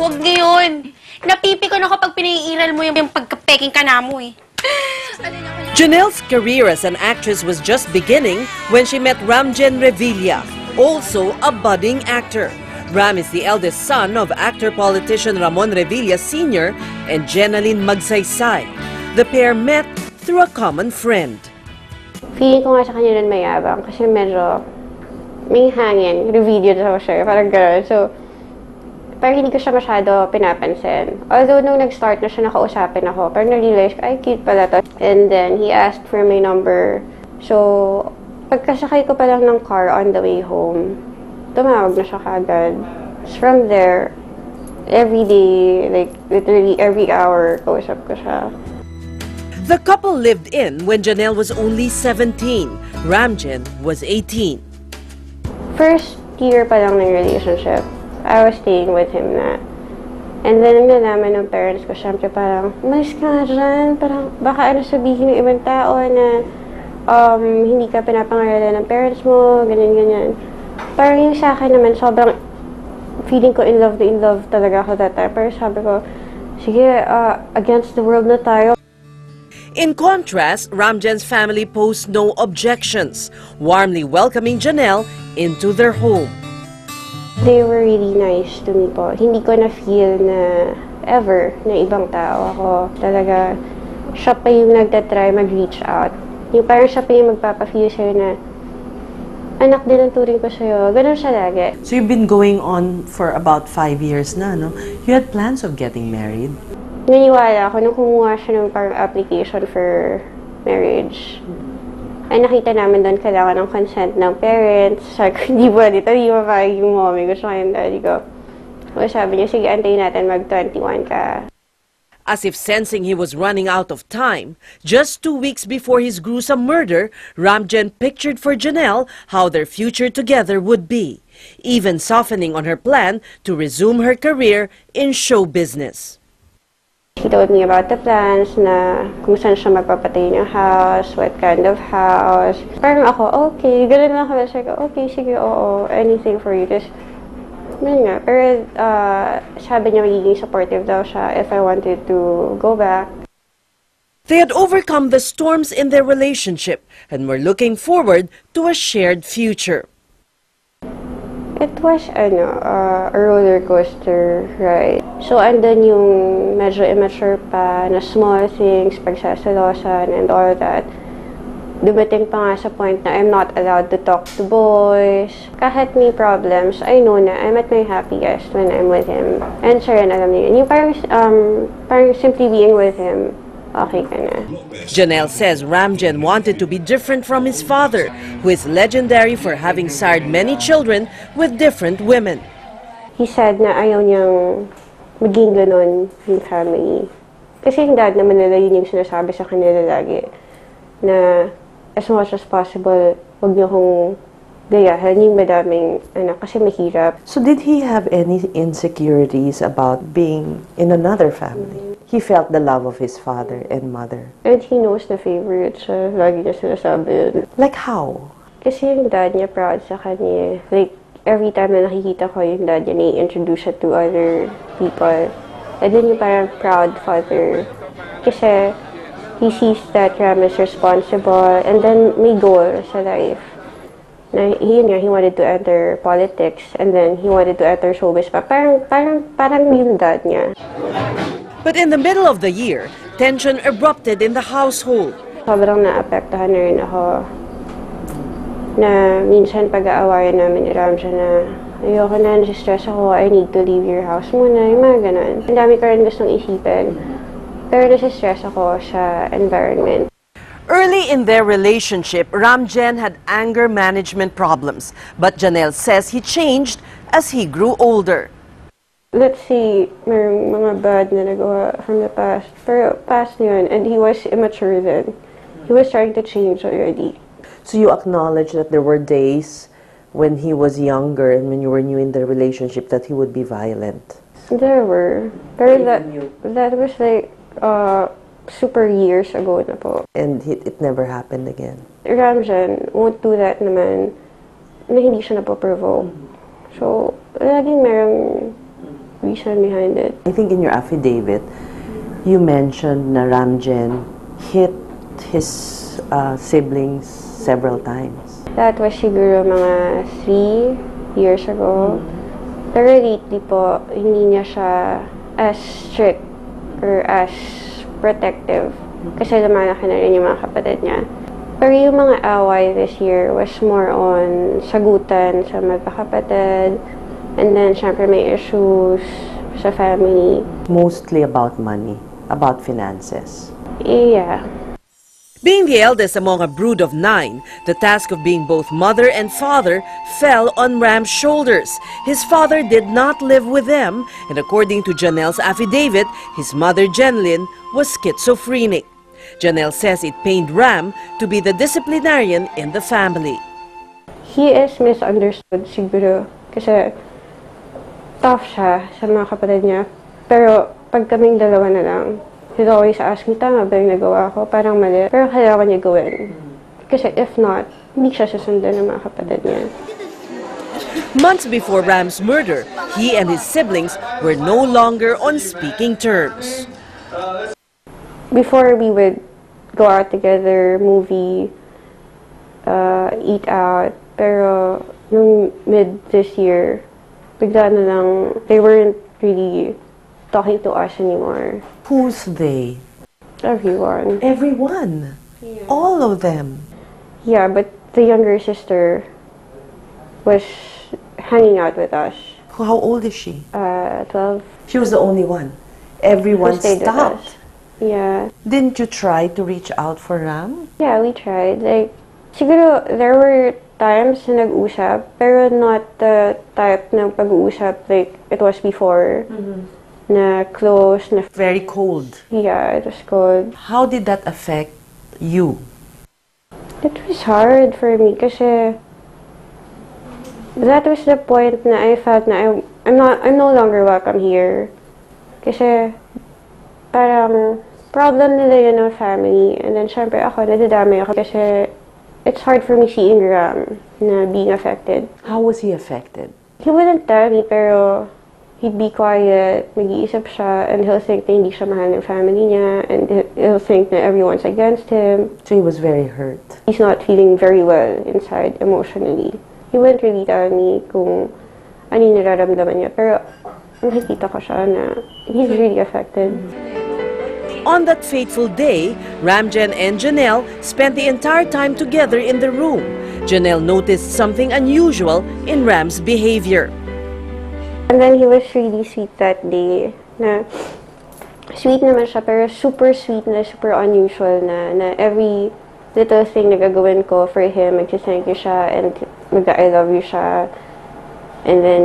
Huwag ngayon. Napipikon ako pag pinaiiral mo yung, yung pagkapeking ka na mo eh. Janelle's career as an actress was just beginning when she met Ramjen Revilla, also a budding actor. Ram is the eldest son of actor-politician Ramon Revilla Sr. and Jenaline Magsaysay. The pair met through a common friend. Feeling ko nga sa kanya nun mayabang kasi medyo may hangin. Revideo daw siya. Parang gano'n. So, parang hindi ko siya masyado pinapansin. Although, nung nag-start na siya nakausapin ako, parang na-realize ko, ay, cute pala to. And then, he asked for my number. So, pagkasakay ko pa lang ng car on the way home, tumawag na siya kagad. From there, every day, like, literally every hour, kausap ko siya. The couple lived in when Janelle was only 17. Ramjen was 18. First year pa lang ng relationship, I was staying with him na. And then, nalaman ng parents ko, syempre parang, umalis ka nga dyan. Parang, baka ano sabihin ng ibang tao na um, hindi ka pinapangaralan ng parents mo, ganyan, ganyan. Parang yung sa akin naman, sobrang feeling ko in love na in love talaga ako that time. Pero sabi ko, sige, uh, against the world na tayo. In contrast, Ramjen's family posed no objections, warmly welcoming Janelle into their home. They were really nice to me po. Hindi ko na-feel na ever na ibang tao ako. Talaga, siya pa yung nagtatry mag-reach out. Yung parang siya pa yung magpapa-feel sa'yo na anak din ang turing ko sa'yo. Ganun siya lagi. So you've been going on for about five years na, no? You had plans of getting married. Naniwala ako nung kumuha siya ng parang application for marriage. Ay nakita namin doon kailangan ng consent ng parents. Sabi ko, hindi pwede ito, hindi mapayag yung mommy ko sa yung daddy ko. So sabi niya, sige, antayin natin mag-21 ka. As if sensing he was running out of time, just two weeks before his gruesome murder, Ramjen pictured for Janelle how their future together would be, even softening on her plan to resume her career in show business. He told me about the plans na kung saan siya magpapatay ng house, what kind of house. Parang ako, okay, ganun lang ako. Sabi ko, okay, sige, oo, anything for you. Tapos, yun nga. Pero uh, sabi niya magiging supportive daw siya if I wanted to go back. They had overcome the storms in their relationship and were looking forward to a shared future. It was, ano, uh, a roller coaster ride. So, andun yung medyo immature pa na small things, pagsasalosan and all that. Dumating pa nga sa point na I'm not allowed to talk to boys. Kahit may problems, I know na I'm at my happiest when I'm with him. And rin, alam niyo yun. Yung parang, um, parang simply being with him, okay ka na. Janelle says Ramjen wanted to be different from his father, who is legendary for having sired many children with different women. he said na ayaw niyang maging ganon yung family. Kasi yung dad naman nila yun yung sinasabi sa kanila lagi na as much as possible, huwag niyo kong gayahan yung madaming anak kasi mahirap. So did he have any insecurities about being in another family? He felt the love of his father and mother. And he knows na favorite siya. Lagi niya sinasabi yun. Like how? Kasi yung dad niya proud sa kanya. Like, every time na nakikita ko yung dad niya, na-introduce siya to other people. And then yung parang proud father. Kasi he sees that Ram is responsible and then may goal sa life. Na yun nga, he wanted to enter politics and then he wanted to enter showbiz pa. Parang, parang, parang yung dad niya. But in the middle of the year, tension erupted in the household. sobrang naapektuhan na rin ako na minsan pag-aawayan namin ni Ramja na ayoko na, nasistress ako, I need to leave your house muna, yung mga ganun. Ang dami ko rin gustong isipin. Pero nasistress ako sa environment. Early in their relationship, Ramjen had anger management problems, but Janelle says he changed as he grew older. Let's say, may mga bad na nagawa from the past. Pero past na yun, and he was immature then. He was trying to change already. So you acknowledge that there were days when he was younger and when you were new in the relationship that he would be violent. There were. Pero that, that was like, uh, super years ago na po. And it, it never happened again. Ramjan won't do that naman na hindi siya napoprovoke. So, laging merong reason behind it. I think in your affidavit, you mentioned na Ramjen hit his uh, siblings several times. That was siguro mga three years ago. Pero lately po, hindi niya siya as strict or as protective. Kasi lumalaki na rin yung mga kapatid niya. Pero yung mga away this year was more on sagutan sa magkakapatid. And then, syempre may issues sa family. Mostly about money, about finances. Yeah. Being the eldest among a brood of nine, the task of being both mother and father fell on Ram's shoulders. His father did not live with them, and according to Janelle's affidavit, his mother Jenlyn was schizophrenic. Janelle says it pained Ram to be the disciplinarian in the family. He is misunderstood siguro. Kasi tough siya sa mga kapatid niya. Pero pag kaming dalawa na lang, he'd always ask me, tama ba yung nagawa ko? Parang mali. Pero kailangan niya gawin. Kasi if not, hindi siya susundan ng mga kapatid niya. Months before Ram's murder, he and his siblings were no longer on speaking terms. Before we would go out together, movie, uh, eat out. Pero yung mid this year, bigla na lang, they weren't really talking to us anymore. Who's they? Everyone. Everyone. Yeah. All of them. Yeah, but the younger sister was hanging out with us. How old is she? Uh, 12. She was the only one. Everyone Who with stopped. us. Yeah. Didn't you try to reach out for Ram? Yeah, we tried. Like, siguro there were times na nag-usap, pero not the type ng pag-uusap like it was before. Na close, na Very cold. yeah, it was cold. How did that affect you? It was hard for me kasi that was the point na I felt na I'm, I'm not I'm no longer welcome here. Kasi parang problem nila yun ng family and then syempre ako nadadamay ako kasi it's hard for me seeing Ram na being affected. How was he affected? He wouldn't tell me pero he'd be quiet, mag-iisip siya, and he'll think na hindi siya mahal ng family niya, and he- he'll think na everyone's against him. So he was very hurt. he's not feeling very well inside emotionally. He wouldn't really tell me kung ano yung nararamdaman niya. Pero nakikita ko siya na he's really affected. On that fateful day, Ramjen and Janelle spent the entire time together in the room. Janelle noticed something unusual in Ram's behavior. And then he was really sweet that day. Na sweet naman siya, pero super sweet na, super unusual na, na every little thing na gagawin ko for him, mag-thank you siya, and mag-I love you siya. And then,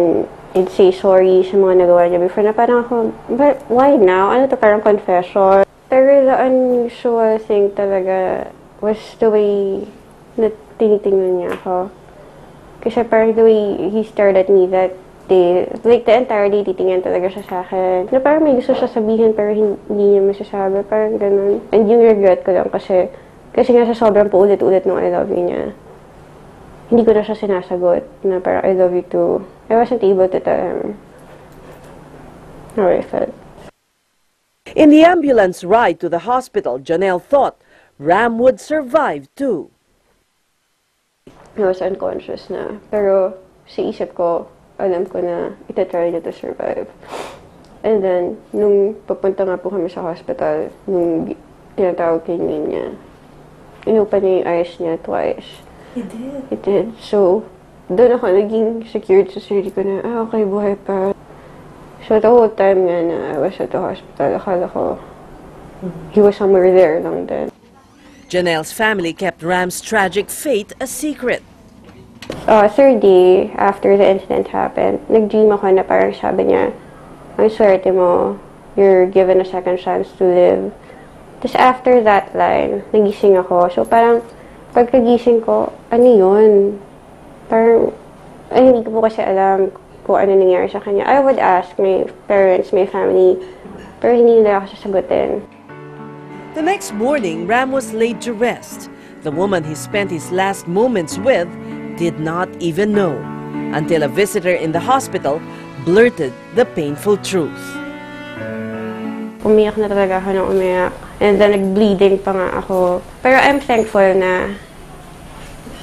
he'd say sorry sa mga nagawa niya before na parang ako, but why now? Ano to parang confession? Pero the unusual thing talaga was the way na tinitingnan niya ako. Kasi parang the way he stared at me that day, like the entire day, titingnan talaga siya sa akin. Na parang may gusto siya sabihin pero hin- hindi niya masasabi, parang ganun. And yung regret ko lang kasi, kasi nga sa sobrang paulit-ulit ng I love you niya, hindi ko na siya sinasagot na parang I love you too. I wasn't able to tell him how I felt. In the ambulance ride to the hospital, Janelle thought Ram would survive too. I was unconscious na. Pero sa isip ko, alam ko na itatry niya to survive. And then, nung papunta nga po kami sa hospital, nung tinatawag kay niya, inupan niya yung eyes niya twice. He did. It did. So, doon ako naging secured sa sarili ko na, ah, okay, buhay pa. So, the whole time nga na I was at the hospital, akala ko, he was somewhere there lang din. Janelle's family kept Ram's tragic fate a secret. uh, third day after the incident happened, nag-dream ako na parang sabi niya, ang swerte mo, you're given a second chance to live. Tapos after that line, nagising ako. So parang pagkagising ko, ano yun? Parang, ay, hindi ko po kasi alam kung ano nangyari sa kanya. I would ask my parents, my family, pero hindi nila ako sasagutin. The next morning, Ram was laid to rest. The woman he spent his last moments with did not even know until a visitor in the hospital blurted the painful truth. Umiyak na talaga ako nang umiyak. And then, nag-bleeding pa nga ako. Pero I'm thankful na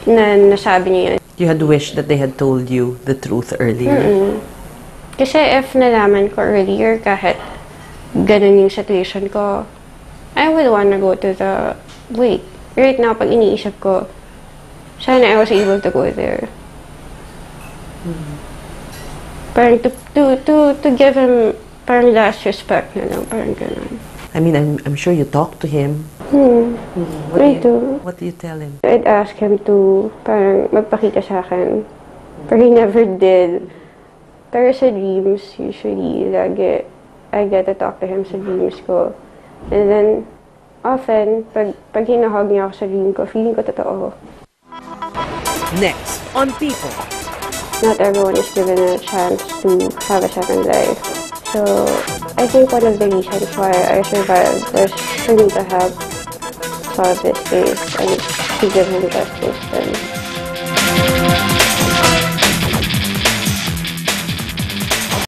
na nasabi niyo yun. You had wished that they had told you the truth earlier. Kasi if nalaman ko earlier, kahit ganun yung situation ko, I would wanna go to the... Wait, right now, pag iniisip ko, sana I was able to go there. Parang to, to, to, to give him parang last respect na lang, parang ganun. I mean, I'm, I'm sure you talked to him. Hmm. What I do you, do. what do you tell him? I'd ask him to parang magpakita sa akin. Pero he never did. Pero sa dreams, usually, lagi, I get to talk to him sa dreams ko. And then, often, pag, pag hinahog niya ako sa dream ko, feeling ko totoo. Next on People. Not everyone is given a chance to have a second life. So, I think one of the reasons why I survived was for me to help solve this case and to give him justice. And